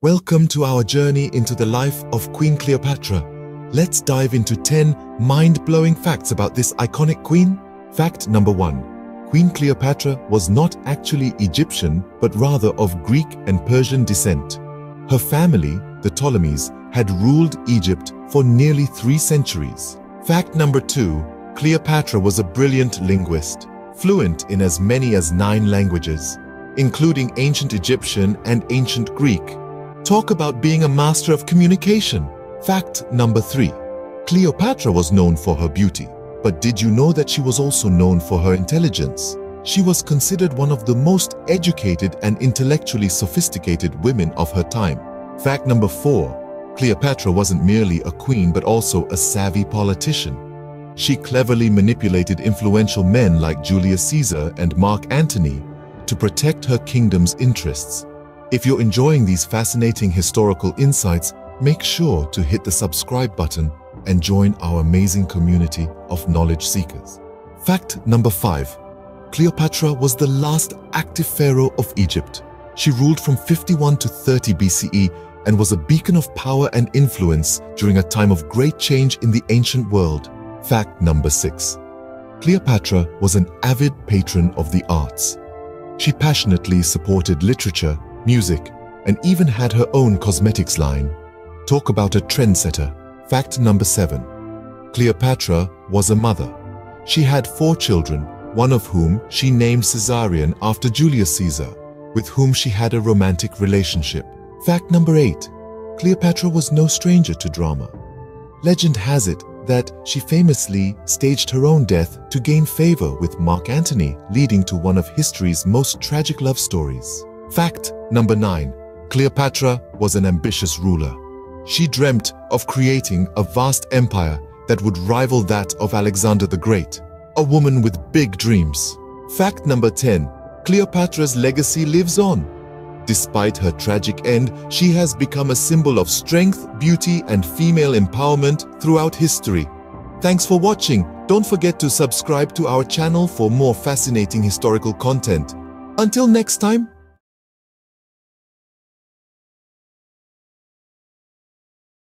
Welcome to our journey into the life of Queen Cleopatra. Let's dive into 10 mind-blowing facts about this iconic queen. Fact number 1. Queen Cleopatra was not actually Egyptian, but rather of Greek and Persian descent. Her family, the Ptolemies, had ruled Egypt for nearly three centuries. Fact number 2. Cleopatra was a brilliant linguist, fluent in as many as nine languages, including ancient Egyptian and ancient Greek. Talk about being a master of communication. Fact number three. Cleopatra was known for her beauty, but did you know that she was also known for her intelligence? She was considered one of the most educated and intellectually sophisticated women of her time. Fact number four. Cleopatra wasn't merely a queen but also a savvy politician. She cleverly manipulated influential men like Julius Caesar and Mark Antony to protect her kingdom's interests. If you're enjoying these fascinating historical insights, make sure to hit the subscribe button and join our amazing community of knowledge seekers. Fact number five. Cleopatra was the last active pharaoh of Egypt. She ruled from 51 to 30 BCE and was a beacon of power and influence during a time of great change in the ancient world. Fact number six. Cleopatra was an avid patron of the arts. She passionately supported literature music, and even had her own cosmetics line. Talk about a trendsetter. Fact number seven. Cleopatra was a mother. She had four children, one of whom she named Caesarion after Julius Caesar, with whom she had a romantic relationship. Fact number eight. Cleopatra was no stranger to drama. Legend has it that she famously staged her own death to gain favor with Mark Antony, leading to one of history's most tragic love stories. Fact number 9. Cleopatra was an ambitious ruler. She dreamt of creating a vast empire that would rival that of Alexander the Great, a woman with big dreams. Fact number 10. Cleopatra's legacy lives on. Despite her tragic end, she has become a symbol of strength, beauty, and female empowerment throughout history. Thanks for watching. Don't forget to subscribe to our channel for more fascinating historical content. Until next time,